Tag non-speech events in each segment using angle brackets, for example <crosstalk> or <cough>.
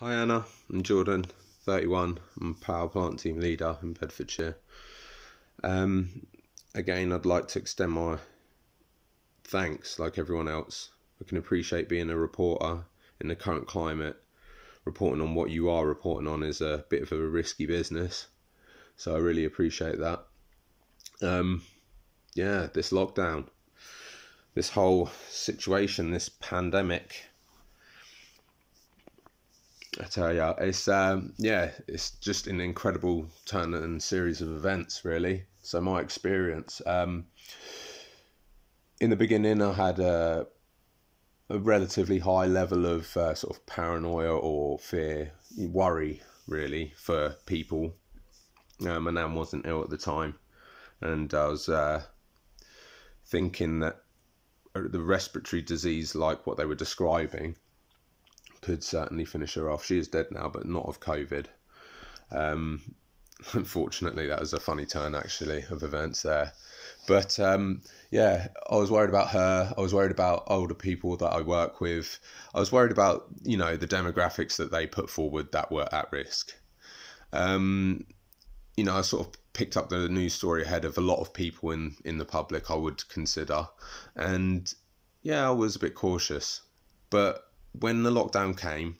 Hi Anna, I'm Jordan, 31. I'm power plant team leader in Bedfordshire. Um, again, I'd like to extend my thanks, like everyone else. I can appreciate being a reporter in the current climate. Reporting on what you are reporting on is a bit of a risky business, so I really appreciate that. Um, yeah, this lockdown, this whole situation, this pandemic I tell you, it's um, yeah, it's just an incredible turn and series of events, really. So my experience, um, in the beginning, I had a, a relatively high level of uh, sort of paranoia or fear, worry, really, for people. Um, my nan wasn't ill at the time, and I was uh, thinking that the respiratory disease, like what they were describing, could certainly finish her off. She is dead now, but not of COVID. Um, <laughs> unfortunately, that was a funny turn actually of events there. But um, yeah, I was worried about her. I was worried about older people that I work with. I was worried about you know the demographics that they put forward that were at risk. Um, you know, I sort of picked up the news story ahead of a lot of people in in the public I would consider, and yeah, I was a bit cautious, but when the lockdown came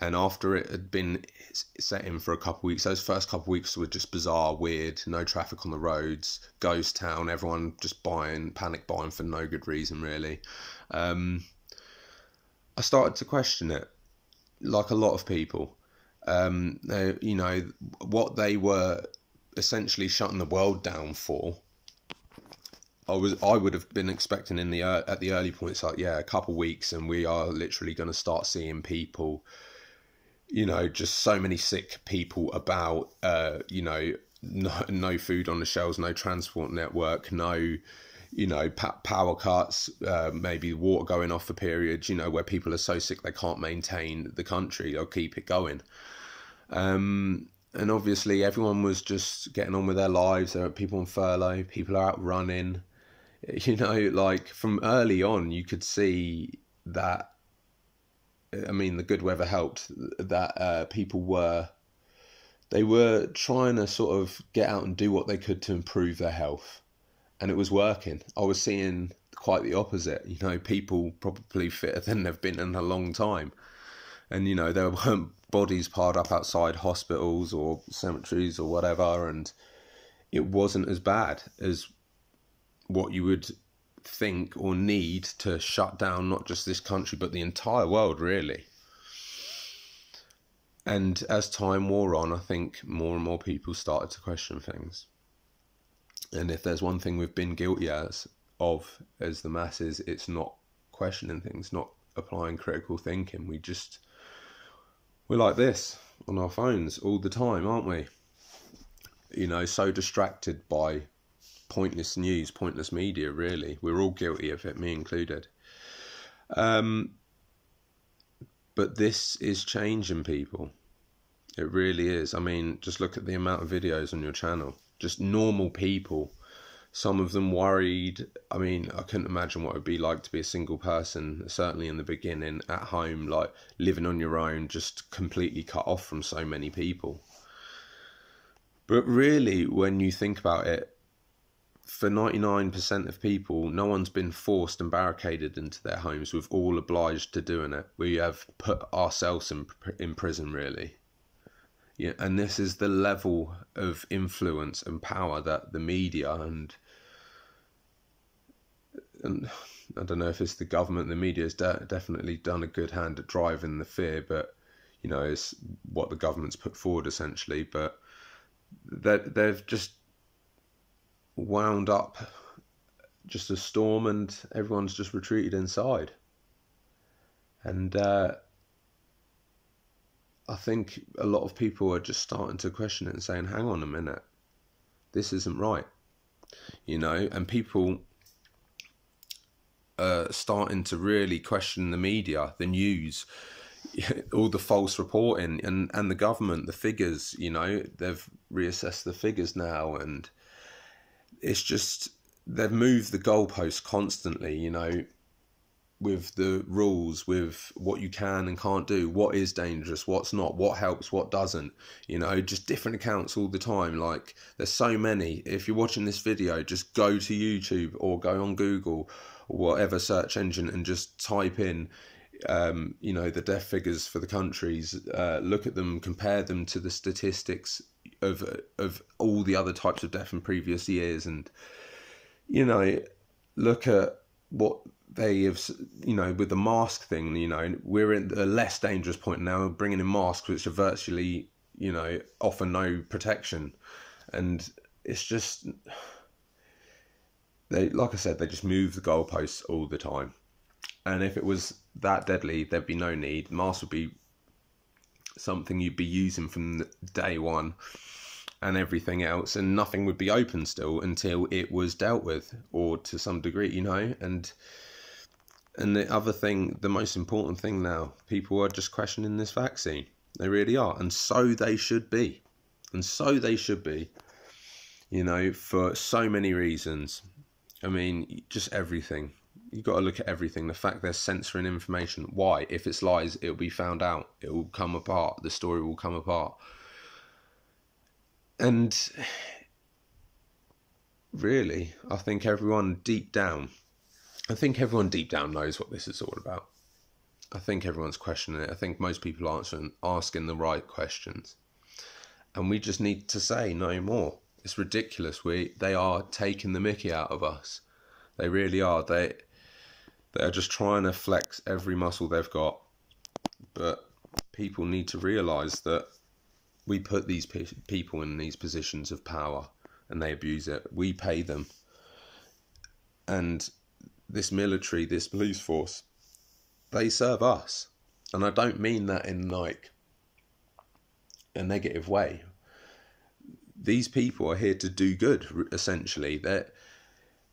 and after it had been set in for a couple weeks those first couple weeks were just bizarre weird no traffic on the roads ghost town everyone just buying panic buying for no good reason really. Um, i started to question it like a lot of people. Um, they, you know what they were essentially shutting the world down for I was I would have been expecting in the at the early points like yeah a couple weeks and we are literally going to start seeing people you know just so many sick people about uh you know no, no food on the shelves no transport network no you know power cuts uh, maybe water going off for periods you know where people are so sick they can't maintain the country they'll keep it going. Um and obviously everyone was just getting on with their lives. There are people on furlough people are out running <laughs> you know, like from early on, you could see that. I mean, the good weather helped. That uh, people were, they were trying to sort of get out and do what they could to improve their health, and it was working. I was seeing quite the opposite. You know, people probably fitter than they've been in a long time, and you know there weren't bodies piled up outside hospitals or cemeteries or whatever, and it wasn't as bad as what you would think or need to shut down not just this country but the entire world really. And as time wore on i think more and more people started to question things. And if there's one thing we've been guilty as of as the masses it's not questioning things not applying critical thinking. We just we're like this on our phones all the time aren't we? You know so distracted by pointless news, pointless media, really. We're all guilty of it, me included. Um, but this is changing people. It really is. I mean, just look at the amount of videos on your channel. Just normal people. Some of them worried. I mean, I couldn't imagine what it would be like to be a single person, certainly in the beginning, at home, like living on your own, just completely cut off from so many people. But really, when you think about it, for 99% of people, no one's been forced and barricaded into their homes. We've all obliged to doing it. We have put ourselves in, in prison, really. Yeah, and this is the level of influence and power that the media and and I don't know if it's the government, the media has de- definitely done a good hand at driving the fear, but you know, it's what the government's put forward essentially. But that they've just wound up just a storm and everyone's just retreated inside. And uh, I think a lot of people are just starting to question it and saying, hang on a minute, this isn't right. You know, and people are starting to really question the media, the news, <laughs> all the false reporting and, and the government, the figures, you know, they've reassessed the figures now and it's just they've moved the goalposts constantly. You know, with the rules, with what you can and can't do, what is dangerous, what's not, what helps, what doesn't. You know, just different accounts all the time. Like there's so many. If you're watching this video, just go to YouTube or go on Google or whatever search engine and just type in um, you know the death figures for the countries, uh, look at them, compare them to the statistics of of all the other types of death in previous years, and you know look at what they have, you know, with the mask thing, you know, we're in a less dangerous point now, bringing in masks which are virtually, you know, offer no protection, and it's just they, like I said, they just move the goalposts all the time, and if it was that deadly, there'd be no need. Masks would be something you'd be using from day one and everything else, and nothing would be open still until it was dealt with, or to some degree, you know. And and the other thing, the most important thing now, people are just questioning this vaccine. They really are, and so they should be, and so they should be. You know, for so many reasons. I mean, just everything. You've got to look at everything. The fact they're censoring information. Why? If it's lies, it'll be found out. It will come apart. The story will come apart and really, I think everyone deep down, I think everyone deep down knows what this is all about. I think everyone's questioning it. I think most people are answering, asking the right questions, and we just need to say no more. It's ridiculous. We they are taking the Mickey out of us. They really are. They they are just trying to flex every muscle they've got, but people need to realise that we put these pe- people in these positions of power and they abuse it. We pay them. And this military, this police force, they serve us. And I don't mean that in like a negative way. These people are here to do good, essentially. They're,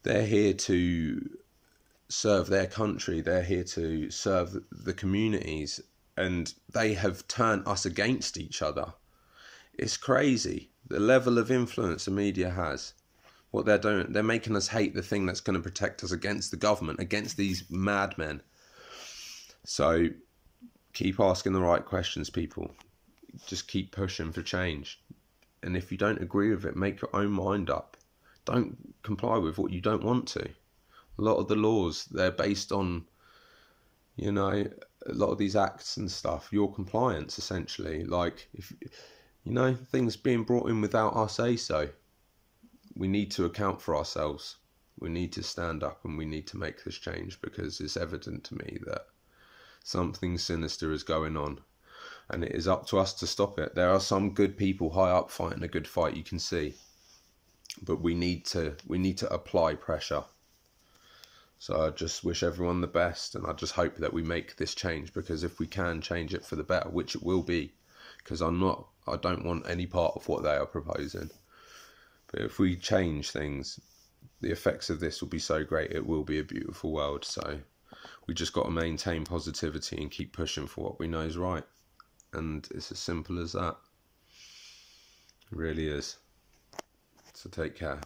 they're here to serve their country, they're here to serve the communities, and they have turned us against each other it's crazy the level of influence the media has. What they're doing, they're making us hate the thing that's going to protect us against the government, against these madmen. So keep asking the right questions, people. Just keep pushing for change. And if you don't agree with it, make your own mind up. Don't comply with what you don't want to. A lot of the laws, they're based on, you know, a lot of these acts and stuff, your compliance essentially. Like, if you know, things being brought in without our say so. We need to account for ourselves. We need to stand up and we need to make this change because it's evident to me that something sinister is going on and it is up to us to stop it. There are some good people high up fighting a good fight you can see. But we need to we need to apply pressure. So I just wish everyone the best and I just hope that we make this change because if we can change it for the better, which it will be, because I'm not I don't want any part of what they are proposing. But if we change things, the effects of this will be so great. It will be a beautiful world. So we just got to maintain positivity and keep pushing for what we know is right. And it's as simple as that. It really is. So take care.